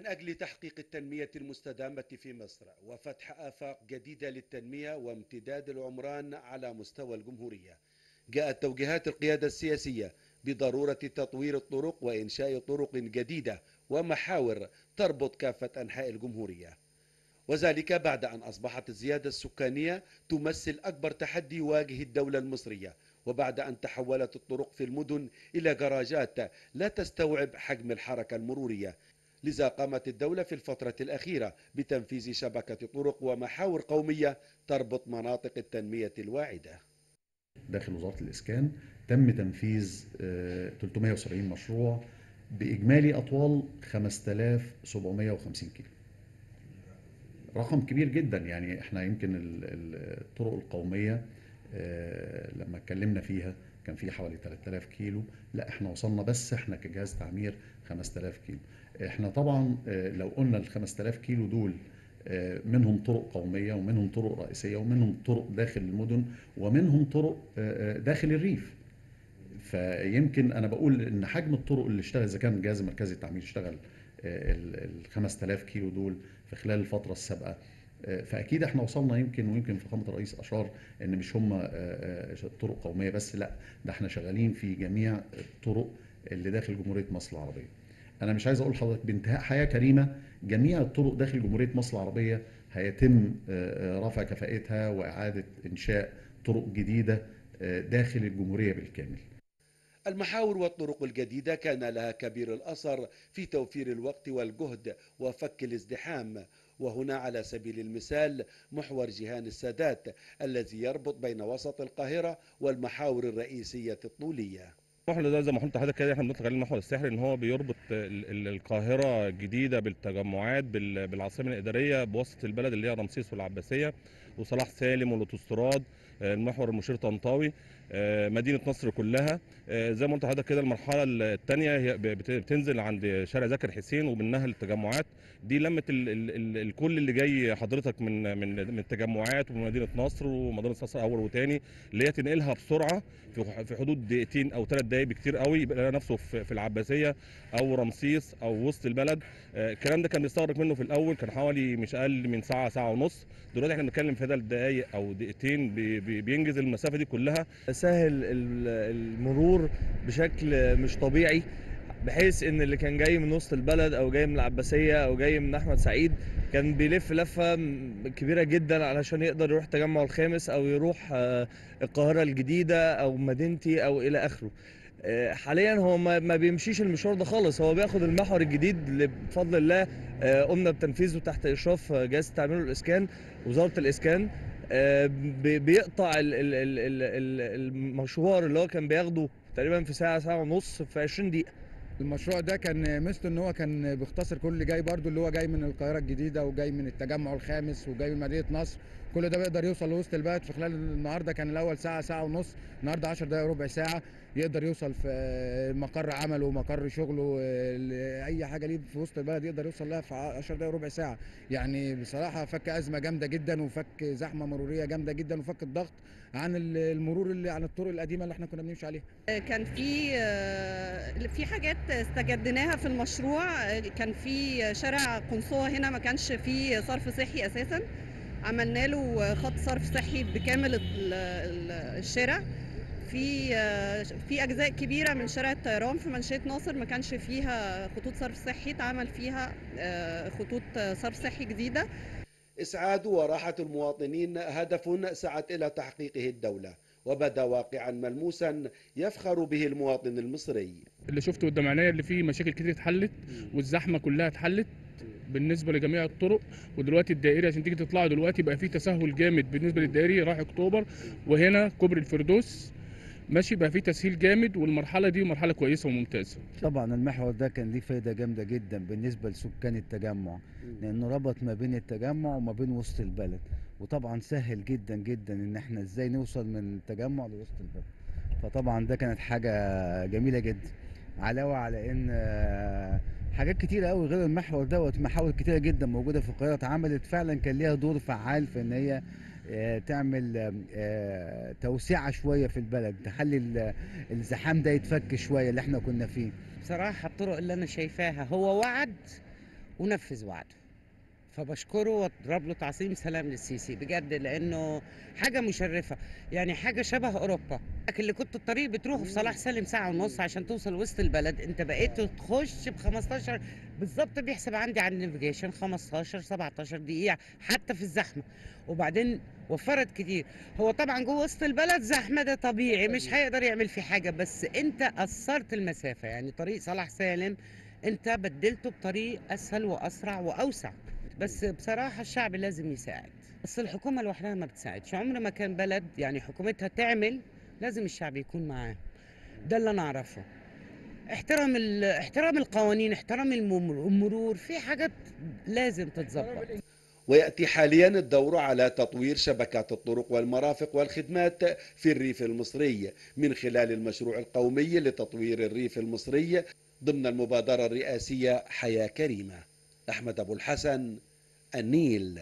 من أجل تحقيق التنمية المستدامة في مصر وفتح آفاق جديدة للتنمية وامتداد العمران على مستوى الجمهورية. جاءت توجيهات القيادة السياسية بضرورة تطوير الطرق وإنشاء طرق جديدة ومحاور تربط كافة أنحاء الجمهورية. وذلك بعد أن أصبحت الزيادة السكانية تمثل أكبر تحدي يواجه الدولة المصرية وبعد أن تحولت الطرق في المدن إلى جراجات لا تستوعب حجم الحركة المرورية. لذا قامت الدولة في الفترة الأخيرة بتنفيذ شبكة طرق ومحاور قومية تربط مناطق التنمية الواعدة. داخل وزارة الإسكان تم تنفيذ آه، 370 مشروع بإجمالي أطوال 5750 كيلو. رقم كبير جدا يعني إحنا يمكن ال- ال- الطرق القومية آه، لما اتكلمنا فيها كان في حوالي 3000 كيلو. لا إحنا وصلنا بس إحنا كجهاز تعمير 5000 كيلو. إحنا طبعا آه، لو قلنا ال 5000 كيلو دول آه، منهم طرق قومية ومنهم طرق رئيسية ومنهم طرق داخل المدن ومنهم طرق آه، داخل الريف. فيمكن أنا بقول إن حجم الطرق اللي اشتغل إذا كان الجهاز المركزي للتعمير اشتغل ال 5000 كيلو دول في خلال الفترة السابقة. فأكيد إحنا وصلنا يمكن ويمكن فخامة الرئيس أشار إن مش هم طرق قومية بس لأ ده إحنا شغالين في جميع الطرق اللي داخل جمهورية مصر العربية. أنا مش عايز أقول لحضرتك بانتهاء حياة كريمة جميع الطرق داخل جمهورية مصر العربية هيتم آه، آه، رفع كفاءتها وإعادة إنشاء طرق جديدة آه، داخل الجمهورية بالكامل. المحاور والطرق الجديدة كان لها كبير الأثر في توفير الوقت والجهد وفك الازدحام وهنا على سبيل المثال محور جهان السادات الذي يربط بين وسط القاهرة والمحاور الرئيسية الطولية المحور ده زي ما قلت لحضرتك كده إحنا بنطلق عليه المحور السحري إن هو بيربط ال- ال- القاهرة الجديده بالتجمعات بال- بالعاصمة الإدارية بوسط البلد اللي هي رمسيس والعباسية وصلاح سالم والاوتوستراد آه، المحور المشير طنطاوي. مدينة نصر كلها. آه، زي ما قلت لحضرتك كده المرحلة الثانية هي بتنزل عند شارع ذاكر حسين ومنها التجمعات. دي ال الكل اللي جاي حضرتك من من من التجمعات ومن مدينة نصر ومدينة نصر أول وثاني اللي هي تنقلها بسرعة في حدود دقيقتين أو ثلاث دقائق بكتير قوي يبقى نفسه في العباسية أو رمسيس أو وسط البلد. آه، الكلام ده كان بيستغرق منه في الأول كان حوالي مش أقل من ساعة ساعة ونص. دلوقتي إحنا بنتكلم في ثلاث دقائق أو دقيقتين بي- بي- بينجز المسافة دي كلها. سهل ال- المرور بشكل مش طبيعي بحيث إن اللي كان جاي من وسط البلد أو جاي من العباسية أو جاي من أحمد سعيد كان بيلف لفة كبيرة جدا علشان يقدر يروح تجمع الخامس أو يروح آه، القاهرة الجديدة أو مدينتي أو إلى آخره. آه، حاليا هو ما بيمشيش المشوار ده خالص. هو بياخد المحور الجديد اللي بفضل الله آه، قمنا بتنفيذه تحت إشراف جهاز التعمير والاسكان وزارة الإسكان. بيقطع ال- ال- المشوار اللي هو كان بياخده تقريبا في ساعة ساعة ونص في 20 دقيقة. المشروع ده كان ميزته إن هو كان بيختصر كل اللي جاي برضو اللي هو جاي من القاهرة الجديدة وجاي من التجمع الخامس وجاي من مدينة نصر. كل ده بيقدر يوصل لوسط البلد في خلال النهارده كان الأول ساعة ساعة ونص النهارده 10 دقائق ربع ساعة يقدر يوصل في مقر عمله مقر شغله آه، أي حاجة ليه في وسط البلد يقدر يوصل لها في 10 دقائق ربع ساعة. يعني بصراحة فك أزمة جامدة جدا وفك زحمة مرورية جامدة جدا وفك الضغط عن المرور اللي عن الطرق القديمة اللي إحنا كنا بنمشي عليها. كان في آه، في حاجات استجدناها في المشروع. آه، كان في شارع قنصوة هنا ما كانش فيه صرف صحي أساسا. عملنا له خط صرف صحي بكامل ال- ال- الشارع. في في أجزاء كبيرة من شارع الطيران في منشيه ناصر ما كانش فيها خطوط صرف صحي اتعمل فيها آه، خطوط صرف صحي جديدة. إسعاد وراحة المواطنين هدف سعت إلى تحقيقه الدولة وبدأ واقعا ملموسا يفخر به المواطن المصري. اللي شفته قدام عينيا اللي فيه مشاكل كتير اتحلت والزحمة كلها اتحلت. بالنسبة لجميع الطرق ودلوقتي الدائري عشان تيجي تطلعوا دلوقتي بقى فيه تسهل جامد بالنسبة للدائري رايح أكتوبر وهنا كوبري الفردوس. ماشي بقى فيه تسهيل جامد والمرحلة دي مرحلة كويسة وممتازة. طبعا المحور ده كان ليه فايدة جامدة جدا بالنسبة لسكان التجمع لأنه ربط ما بين التجمع وما بين وسط البلد. وطبعا سهل جدا جدا إن إحنا إزاي نوصل من التجمع لوسط البلد. فطبعا ده كانت حاجة جميلة جدا علاوة على آه، حاجات كتيرة قوي غير المحور دوت محاور كتيرة جدا موجودة في القاهرة اتعملت فعلا كان ليها دور فعال في إن هي آه، تعمل آه، توسعة شوية في البلد تخلي ال- الزحام ده يتفك شوية اللي إحنا كنا فيه. بصراحة الطرق اللي أنا شايفاها هو وعد ونفذ وعده. فبشكره وأضرب له تعظيم سلام للسيسي بجد لأنه حاجة مشرفة يعني حاجة شبه أوروبا. لكن اللي كنت الطريق بتروحه في صلاح سالم ساعة ونص عشان توصل وسط البلد أنت بقيت تخش ب 15 بالظبط بيحسب عندي على النافيجيشن 15 17 دقيقة حتى في الزحمة. وبعدين وفرت كتير. هو طبعا جوه وسط البلد زحمة ده طبيعي مش هيقدر يعمل فيه حاجة بس أنت قصرت المسافة يعني طريق صلاح سالم أنت بدلته بطريق أسهل وأسرع وأوسع. بس بصراحة الشعب لازم يساعد. بس الحكومة لوحدها ما بتساعدش. عمر ما كان بلد يعني حكومتها تعمل لازم الشعب يكون معاه. ده اللي أنا أعرفه. احترام احترام القوانين احترام المرور في حاجات لازم تتظبط. ويأتي حاليا الدور على تطوير شبكات الطرق والمرافق والخدمات في الريف المصري من خلال المشروع القومي لتطوير الريف المصري ضمن المبادرة الرئاسية حياة كريمة. أحمد أبو الحسن النيل.